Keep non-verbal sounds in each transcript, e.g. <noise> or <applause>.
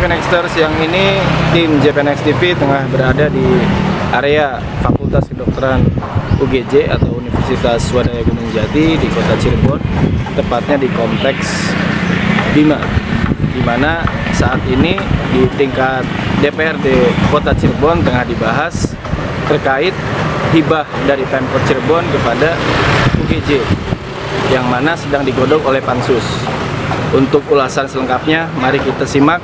JPNXters yang ini tim JPNX TV tengah berada di area Fakultas Kedokteran UGJ atau Universitas Swadaya Gunung Jati di kota Cirebon tepatnya di kompleks Bima di mana saat ini di tingkat DPRD Kota Cirebon tengah dibahas terkait hibah dari Pemkot Cirebon kepada UGJ yang mana sedang digodok oleh Pansus. Untuk ulasan selengkapnya, mari kita simak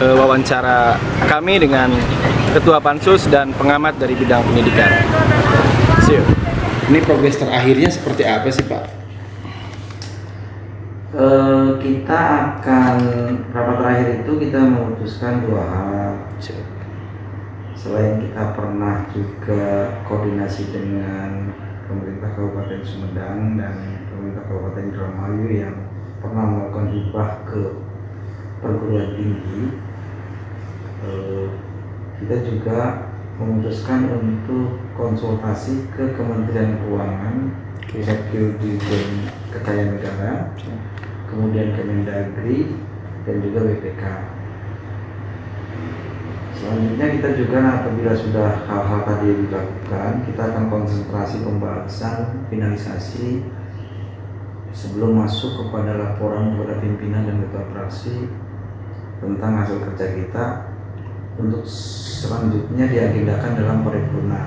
e, wawancara kami dengan Ketua Pansus dan pengamat dari bidang pendidikan. See you. Ini progres terakhirnya seperti apa sih Pak? Eh, kita akan rapat terakhir itu kita memutuskan dua hal. Selain kita pernah juga koordinasi dengan pemerintah Kabupaten Sumedang dan pemerintah Kabupaten Indramayu yang pernah melakukan hibah ke perguruan tinggi, eh, kita juga memutuskan untuk konsultasi ke Kementerian Keuangan, Sektor Dirjen Kekayaan Negara, kemudian Kemendagri dan juga BPK. Selanjutnya kita juga apabila sudah hal-hal tadi dilakukan, kita akan konsentrasi pembahasan finalisasi sebelum masuk kepada laporan kepada pimpinan dan ketua fraksi tentang hasil kerja kita untuk selanjutnya diagendakan dalam paripurna.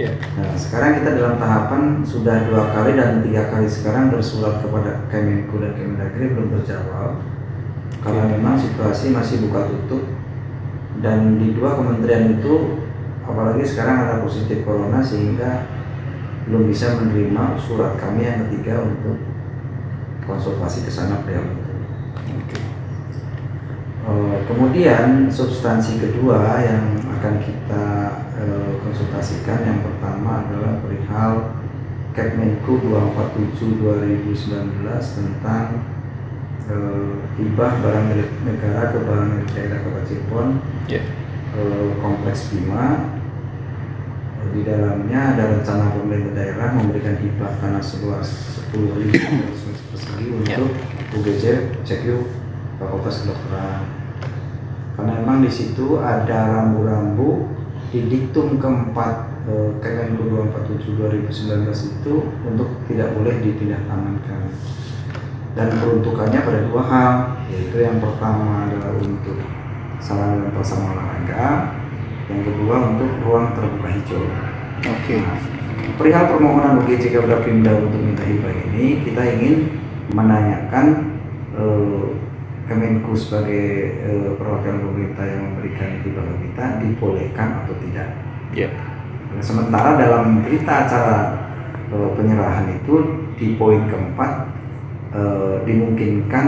Ya. Nah, sekarang kita dalam tahapan sudah dua kali dan tiga kali sekarang bersurat kepada Kemenku dan Kemendagri belum terjawab karena memang situasi masih buka tutup dan di dua kementerian itu apalagi sekarang ada positif corona sehingga belum bisa menerima surat kami yang ketiga untuk konsultasi ke sana beliau kemudian substansi kedua yang akan kita eh, konsultasikan yang pertama adalah perihal Kepmenku 247 2019 tentang eh, hibah barang milik negara ke barang milik daerah Kota Cirebon. Ya. eh, kompleks Bima. Eh, di dalamnya ada rencana pemerintah daerah memberikan hibah tanah seluas 10.000 meter persegi untuk UGJ CQ Fakultas Kedokteran. Karena memang di situ ada rambu-rambu di diktum keempat eh, Kemenku 247 2019 itu untuk tidak boleh dipindah tangankan. Dan peruntukannya pada dua hal, yaitu yang pertama adalah untuk sarana dan prasarana olahraga, yang kedua untuk ruang terbuka hijau. Oke. Perihal permohonan UGJ kepada Pemda untuk minta hibah ini, kita ingin menanyakan eh, Kemenku sebagai eh, perwakilan pemerintah yang memberikan ke kita dibolehkan atau tidak. Ya. Nah, Sementara dalam berita acara eh, penyerahan itu di poin keempat eh, dimungkinkan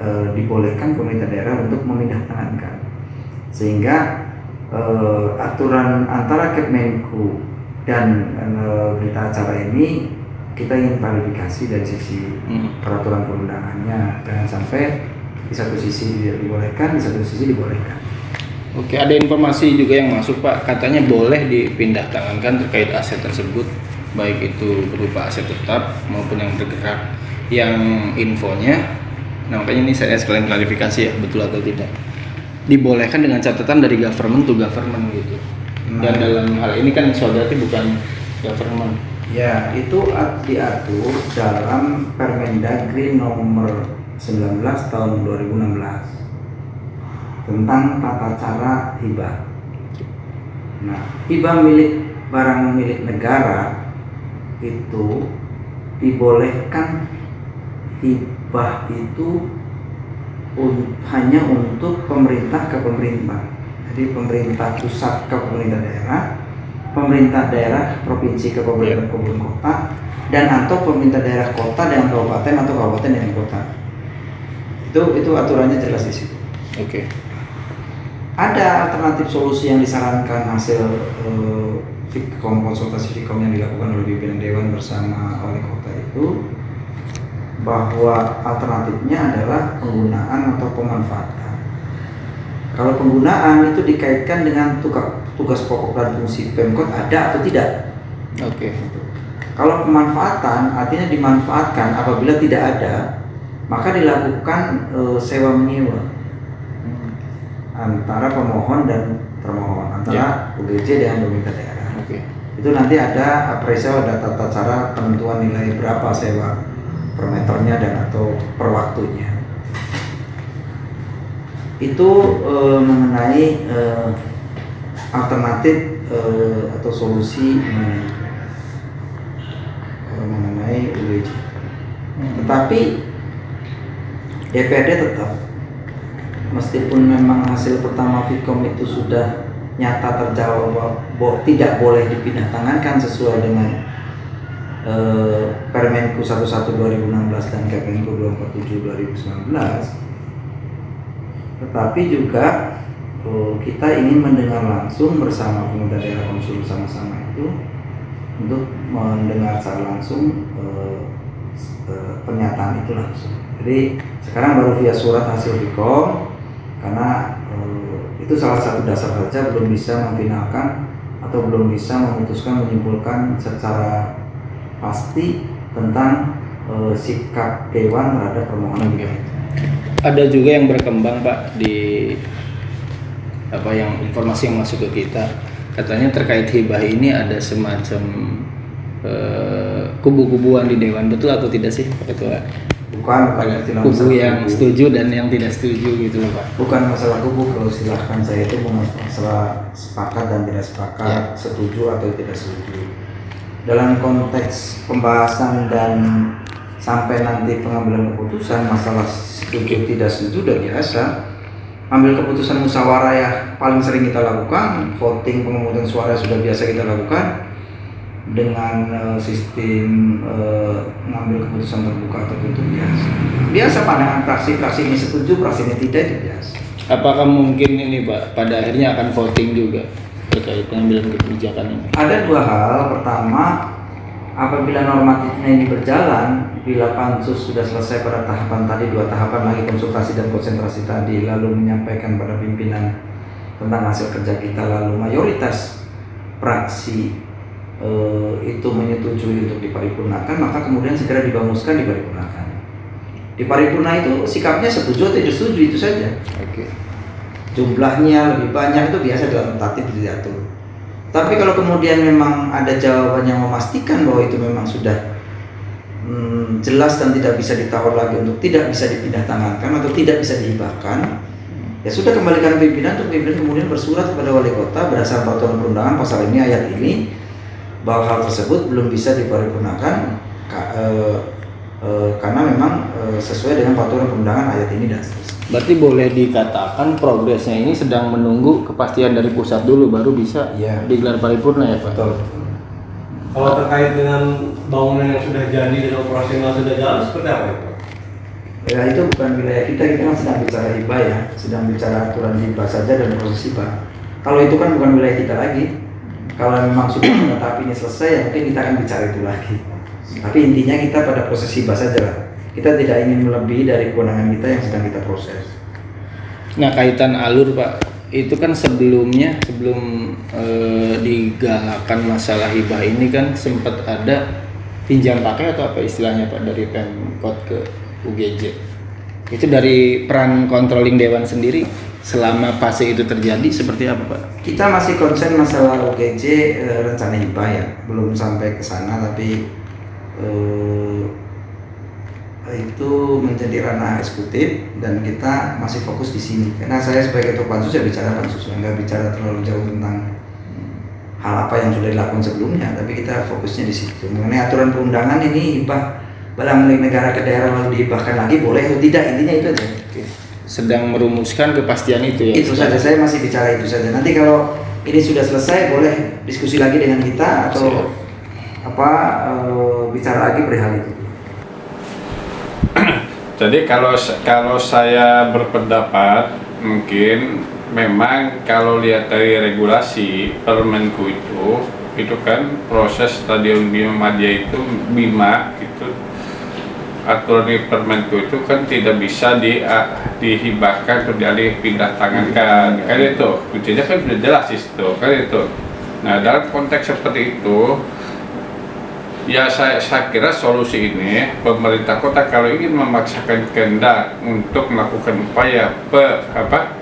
eh, dibolehkan pemerintah daerah untuk memindah tangankan sehingga eh, aturan antara Kepmenku dan eh, berita acara ini kita ingin klarifikasi dari sisi Hmm. peraturan perundangannya jangan sampai di satu sisi tidak dibolehkan di satu sisi dibolehkan Oke, ada informasi juga yang masuk Pak, katanya boleh dipindah tangankan terkait aset tersebut, baik itu berupa aset tetap maupun yang bergerak. Yang infonya, nah makanya ini saya sekalian klarifikasi ya, betul atau tidak. Dibolehkan dengan catatan dari government to government gitu. Dan Nah. dalam hal ini kan saudara bukan government. Ya, itu at- diatur dalam Permendagri nomor 19 tahun 2016 tentang tata cara hibah. Nah, hibah milik barang milik negara itu dibolehkan hibah itu un- hanya untuk pemerintah ke pemerintah. Jadi pemerintah pusat ke pemerintah daerah, pemerintah daerah provinsi ke pemerintah kabupaten kota, dan atau pemerintah daerah kota dengan kabupaten atau kabupaten dengan kota. Itu itu aturannya jelas di situ. Oke. Ada alternatif solusi yang disarankan hasil eh, Fikom konsultasi Fikom yang dilakukan oleh pimpinan dewan bersama wali kota itu bahwa alternatifnya adalah penggunaan atau pemanfaatan. Kalau penggunaan itu dikaitkan dengan tugas, tugas pokok dan fungsi Pemkot ada atau tidak. Oke. Kalau pemanfaatan artinya dimanfaatkan apabila tidak ada, maka dilakukan eh, sewa menyewa. antara pemohon dan termohon antara UGJ dengan pemerintah daerah. Oke. Itu nanti ada appraisal, ada tata cara penentuan nilai berapa sewa per meternya dan atau per waktunya. Itu eh, mengenai eh, alternatif eh, atau solusi mengenai, eh, mengenai UGJ. Tetapi DPRD tetap meskipun memang hasil pertama Vkom itu sudah nyata terjawab bahwa, tidak boleh dipindah tangankan sesuai dengan eh, Permenku 11 2016 dan Kemenku 247 2019 tetapi juga eh, kita ingin mendengar langsung bersama pemuda daerah konsul sama-sama itu untuk mendengar secara langsung eh, eh, pernyataan itu langsung. Jadi sekarang baru via surat hasil Vkom karena eh, itu salah satu dasar saja belum bisa memfinalkan atau belum bisa memutuskan menyimpulkan secara pasti tentang eh, sikap dewan terhadap permohonan itu. Ada juga yang berkembang Pak di apa yang informasi yang masuk ke kita katanya terkait hibah ini ada semacam eh, kubu-kubuan di dewan betul atau tidak sih Pak Ketua? Bukan bukan istilah Kubu yang kubu. setuju dan yang tidak setuju gitu loh Pak. bukan masalah kubu kalau silahkan saya itu masalah sepakat dan tidak sepakat Ya. setuju atau tidak setuju dalam konteks pembahasan dan sampai nanti pengambilan keputusan masalah setuju tidak setuju udah biasa ambil keputusan musyawarah ya paling sering kita lakukan voting pemungutan suara sudah biasa kita lakukan dengan eh, sistem eh, mengambil keputusan terbuka atau tertutup biasa biasa pandangan fraksi-fraksi ini setuju fraksi ini tidak itu biasa Apakah mungkin ini Pak pada akhirnya akan voting juga terkait pengambilan kebijakan ini? Ada dua hal. Pertama, apabila normatifnya ini berjalan, bila pansus sudah selesai pada tahapan tadi, dua tahapan lagi konsultasi dan konsentrasi tadi, lalu menyampaikan pada pimpinan tentang hasil kerja kita, lalu mayoritas praksi eh, itu menyetujui untuk diparipurnakan, maka kemudian segera dibangunkan diparipurnakan. Di paripurna itu sikapnya setuju atau tidak setuju itu saja Oke. jumlahnya lebih banyak itu biasa dalam tatib diatur. Tapi kalau kemudian memang ada jawaban yang memastikan bahwa itu memang sudah hmm, jelas dan tidak bisa ditawar lagi untuk tidak bisa dipindah tangankan atau tidak bisa dihibahkan, ya sudah kembalikan pimpinan untuk pimpinan kemudian bersurat kepada wali kota berdasarkan peraturan perundangan pasal ini ayat ini bahwa hal tersebut belum bisa diparipurnakan ka- eh, eh, karena memang eh, sesuai dengan peraturan perundangan ayat ini dan seterusnya. Berarti boleh dikatakan progresnya ini sedang menunggu kepastian dari pusat dulu baru bisa Iya. digelar paripurna ya Pak. Betul. Kalau terkait dengan bangunan yang sudah jadi dan operasional sudah jalan seperti apa itu? Ya itu bukan wilayah kita, kita kan sedang bicara hibah ya, sedang bicara aturan hibah saja dan proses hibah. Kalau itu kan bukan wilayah kita lagi. Kalau memang sudah ini selesai, ya mungkin kita akan bicara itu lagi. Tapi intinya kita pada proses hibah saja lah. Kita tidak ingin melebihi dari kewenangan kita yang sedang kita proses. Nah kaitan alur Pak, itu kan sebelumnya sebelum eh, digalakkan masalah hibah ini kan sempat ada pinjam pakai atau apa istilahnya Pak dari Pemkot ke UGJ. Itu dari peran controlling dewan sendiri selama fase itu terjadi seperti apa Pak? Kita masih konsen masalah UGJ eh, rencana hibah ya, belum sampai ke sana tapi eh, itu menjadi ranah eksekutif dan kita masih fokus di sini. Karena saya sebagai ketua pansus ya bicara pansus, nggak bicara terlalu jauh tentang hal apa yang sudah dilakukan sebelumnya, tapi kita fokusnya di situ. Mengenai aturan perundangan ini hibah barang milik negara ke daerah lalu dihibahkan lagi boleh atau tidak intinya itu aja. Sedang merumuskan kepastian itu ya? Itu saja saya masih bicara itu saja. Nanti kalau ini sudah selesai boleh diskusi lagi dengan kita atau Siap. apa eh, bicara lagi perihal itu. <clears throat> Jadi kalau kalau saya berpendapat mungkin memang kalau lihat dari regulasi Permenku itu itu kan proses stadion Bima Madya itu Bima itu aturan di Permenku itu kan tidak bisa di ah, dihibahkan atau dialih pindah tangankan kan itu. Kuncinya kan sudah jelas di situ kan itu. Nah dalam konteks seperti itu Ya saya, saya kira solusi ini pemerintah kota kalau ingin memaksakan kehendak untuk melakukan upaya pe, apa?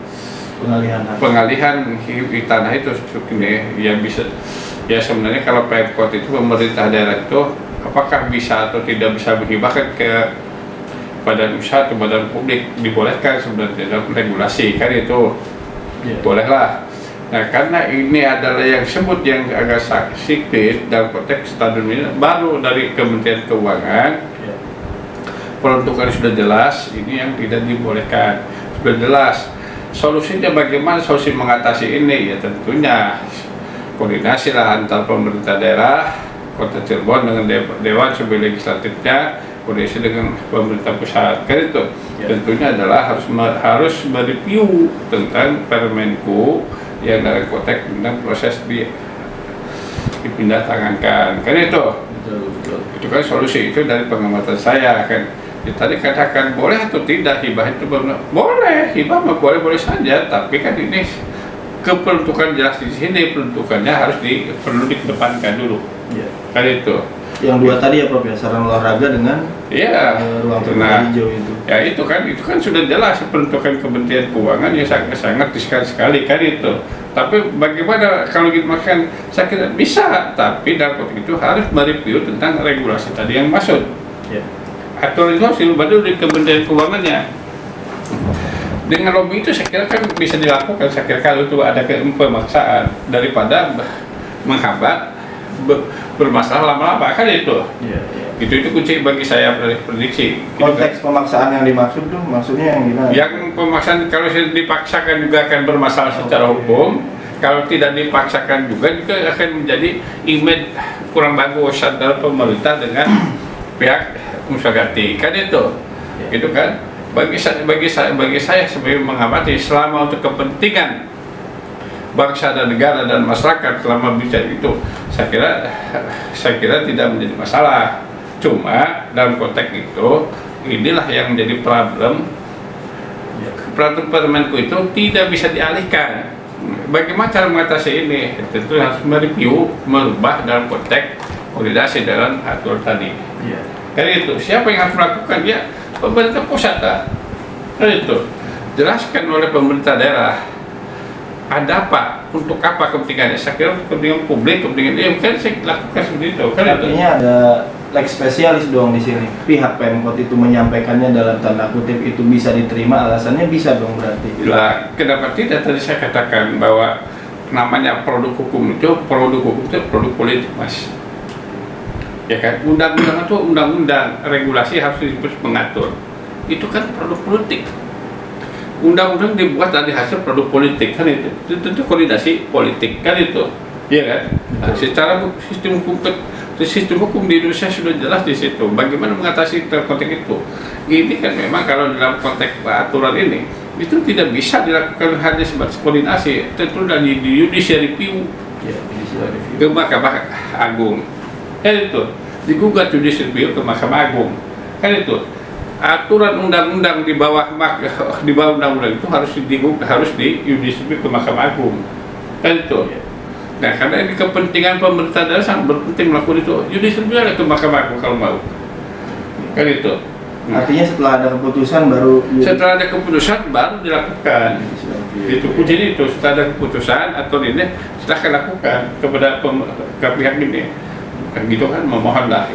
Pengalihan. Pengalihan di tanah itu seperti ini ya bisa ya sebenarnya kalau Pemkot itu pemerintah daerah itu apakah bisa atau tidak bisa menghibahkan ke badan usaha atau badan publik dibolehkan sebenarnya dalam regulasi kan itu Iya. bolehlah. Nah karena ini adalah yang sebut yang agak sak- sipit dalam konteks stadion ini baru dari Kementerian Keuangan. Iya. peruntukan sudah jelas ini yang tidak dibolehkan. Sudah jelas. Solusinya bagaimana? Solusi mengatasi ini ya tentunya. Koordinasi lah antar pemerintah daerah kota Cirebon dengan De- Dewan sebagai legislatifnya koordinasi dengan pemerintah pusat. Kan itu? Ya. tentunya adalah harus harus mereview tentang Permenku yang dalam konteks tentang proses di dipindah tangankan. Kan itu? Betul, betul. itu kan solusi itu dari pengamatan saya kan. Ya, tadi katakan boleh atau tidak hibah itu benar boleh hibah mah boleh boleh saja tapi kan ini keperuntukan jelas di sini peruntukannya harus di perlu dikedepankan dulu Iya. kan itu Yang dua tadi ya Prof ya, sarana olahraga dengan iya eh, ruang terbuka nah hijau itu. ya itu kan itu kan sudah jelas peruntukan Kementerian Keuangan yang sangat sangat sekali sekali kan itu tapi bagaimana kalau gitu makan saya kira bisa tapi konteks itu harus mereview tentang regulasi tadi yang masuk Ya. aturan itu harus dulu di Kementerian Keuangannya dengan lobby itu saya kira kan bisa dilakukan saya kira kalau itu ada pemaksaan daripada menghambat bermasalah lama-lama kan itu Iya, iya. itu itu kunci bagi saya predik- prediksi Gitu kan. Konteks pemaksaan yang dimaksud tuh maksudnya yang gimana? yang pemaksaan kalau dipaksakan juga akan bermasalah secara hukum kalau tidak dipaksakan juga juga akan menjadi image kurang bagus antara pemerintah dengan <coughs> pihak Musagati kan itu Ya. itu kan bagi saya bagi saya bagi saya sebagai mengamati selama untuk kepentingan bangsa dan negara dan masyarakat selama bicara itu saya kira saya kira tidak menjadi masalah cuma dalam konteks itu inilah yang menjadi problem peraturan Permenku itu tidak bisa dialihkan. Bagaimana cara mengatasi ini? Tentu harus mereview, merubah dalam konteks koordinasi dengan aturan tadi. Iya. Kan itu, siapa yang harus melakukan? Ya, pemerintah pusat lah. Itu, jelaskan oleh pemerintah daerah. Ada apa? Untuk apa kepentingannya? Saya kira kepentingan publik, kepentingan dia, kan saya lakukan seperti itu. Kan itu. Artinya ada leg spesialis dong di sini. Pihak Pemkot itu menyampaikannya dalam tanda kutip itu bisa diterima, alasannya bisa dong berarti. Lah, kenapa tidak tadi saya katakan bahwa namanya produk hukum itu produk hukum itu produk politik mas ya kan undang-undang itu undang-undang regulasi harus disebut mengatur itu kan produk politik undang-undang dibuat dari hasil produk politik kan itu. Itu tentu koordinasi politik kan itu. Iya. Kan? Nah, secara sistem hukum sistem hukum di Indonesia sudah jelas di situ. Bagaimana mengatasi konteks itu? Ini kan memang kalau dalam konteks aturan ini itu tidak bisa dilakukan hanya sebatas koordinasi. Tentu dari di judicial review. Ya, judicial review. ke Mahkamah Agung. Kan itu. Digugat judicial review ke Mahkamah Agung. Kan itu aturan undang-undang di bawah mak- di bawah undang-undang itu harus harus di judicial review ke Mahkamah Agung. Kan itu. Nah karena ini kepentingan pemerintah daerah sangat berpenting melakukan itu. Judicial review ada ke Mahkamah Agung kalau mau. Kan itu. Nah, Artinya setelah ada keputusan baru setelah ada keputusan baru dilakukan. Itu kunci itu. Setelah ada keputusan atau ini silahkan lakukan kepada pem- ke pihak ini. Kan gitu kan memohon lah.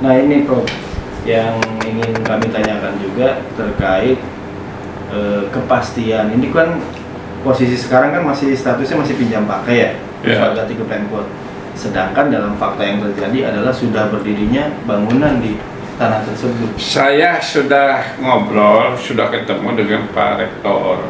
Nah ini Prof, yang ingin kami tanyakan juga terkait eh, kepastian. Ini kan posisi sekarang kan masih statusnya masih pinjam pakai ya, yeah. ganti ke Pemkot. Sedangkan dalam fakta yang terjadi adalah sudah berdirinya bangunan di tanah tersebut. saya sudah ngobrol sudah ketemu dengan Pak Rektor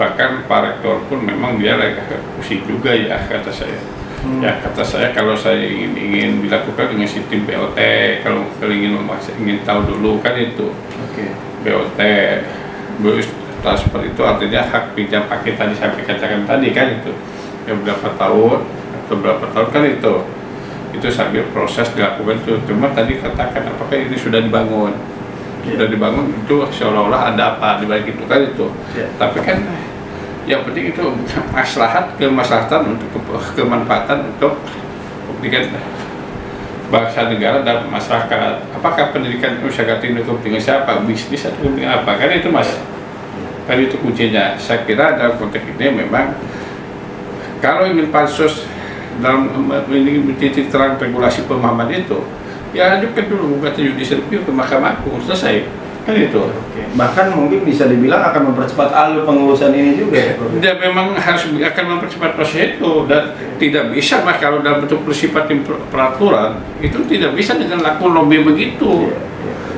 bahkan Pak Rektor pun memang dia lagi pusing juga ya kata saya Hmm. ya kata saya kalau saya ingin ingin dilakukan dengan sistem BOT kalau ingin memaksa- ingin tahu dulu kan itu Oke. BOT bus transfer itu artinya hak pinjam pakai tadi saya katakan tadi kan itu ya berapa tahun atau berapa tahun kan itu itu sambil proses dilakukan itu cuma tadi katakan apakah ini sudah dibangun sudah dibangun itu seolah-olah ada apa di balik itu kan itu Ya. tapi kan yang penting itu maslahat kemaslahatan untuk ke- kemanfaatan untuk kepentingan bangsa negara dan masyarakat. Apakah pendidikan usaha ini kepentingan siapa? Bisnis atau kepentingan apa? Kan itu mas. Kan itu kuncinya. Saya kira dalam konteks ini memang kalau ingin pansus dalam ini titik terang regulasi pemahaman itu ya ajukan dulu gugatan judicial review ke Mahkamah Agung. Selesai kan itu. Bahkan mungkin bisa dibilang akan mempercepat alur pengurusan ini juga ya, dia memang harus akan mempercepat proses itu. Dan tidak bisa mas kalau dalam bentuk bersifat per- peraturan itu tidak bisa dengan laku lobby begitu.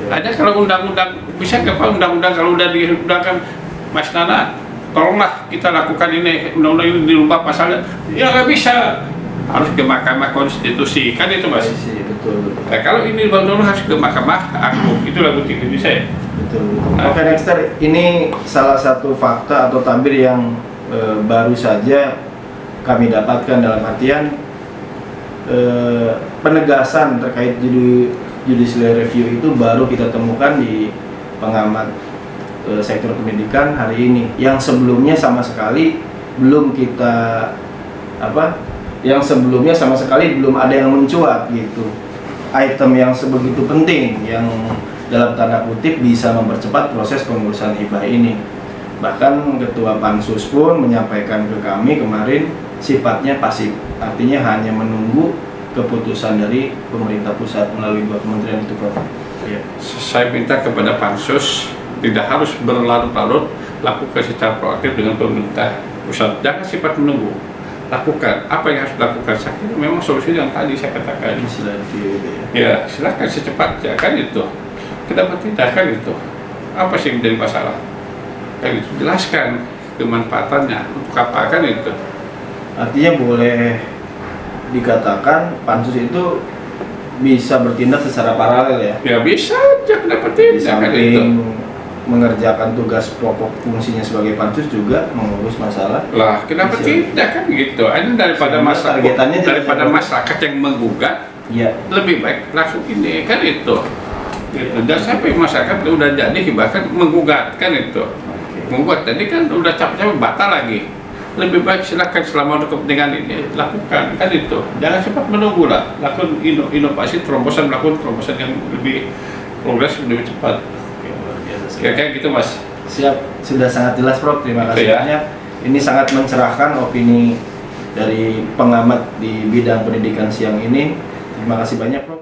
Ada kalau undang-undang bisa ke Pak undang-undang kalau udah diundangkan Mas Nana tolonglah kita lakukan ini undang-undang ini dirubah pasalnya. Ya nggak bisa harus ke Mahkamah Konstitusi kan itu mas betul, betul. nah, kalau ini undang-undang harus ke Mahkamah Agung itulah bukti ini saya Betul. Oke Dexter, ini salah satu fakta atau tabir yang eh, baru saja kami dapatkan dalam artian eh, penegasan terkait judi judicial review itu baru kita temukan di pengamat eh, sektor pendidikan hari ini. Yang sebelumnya sama sekali belum kita apa? Yang sebelumnya sama sekali belum ada yang mencuat gitu. Item yang sebegitu penting yang dalam tanda kutip bisa mempercepat proses pengurusan hibah ini. Bahkan ketua pansus pun menyampaikan ke kami kemarin sifatnya pasif, artinya hanya menunggu keputusan dari pemerintah pusat melalui dua kementerian itu, Prof. Iya. saya minta kepada pansus tidak harus berlarut-larut lakukan secara proaktif dengan pemerintah pusat jangan sifat menunggu lakukan. Apa yang harus dilakukan? Saya kira memang solusi yang tadi saya katakan. Ya. ya silahkan secepatnya. Kan itu. Kenapa tidak kan itu. Apa sih yang menjadi masalah? Kan itu. Jelaskan kemanfaatannya. Untuk apa? Kan itu. Artinya boleh dikatakan pansus itu bisa bertindak secara paralel ya. ya bisa aja. Kenapa tidak? Kan itu mengerjakan tugas pokok fungsinya sebagai pansus juga mengurus masalah. Lah kenapa Bisa. tidak kan gitu. Ini daripada masyarakat targetannya daripada ya. masyarakat yang menggugat ya lebih baik langsung ini kan itu. Gitu. dan sampai masyarakat udah jadi bahkan menggugat kan itu. Menggugat. Tadi kan udah capek-capek batal lagi. Lebih baik silakan selama untuk kepentingan ini lakukan kan itu. Jangan sempat menunggu lah lakukan ino- inovasi terobosan lakukan terobosan yang lebih progres lebih cepat kira-kira gitu mas. Siap. Sudah sangat jelas Prof. Terima Oke, kasih ya. banyak. Ini sangat mencerahkan opini dari pengamat di bidang pendidikan siang ini. Terima kasih banyak Prof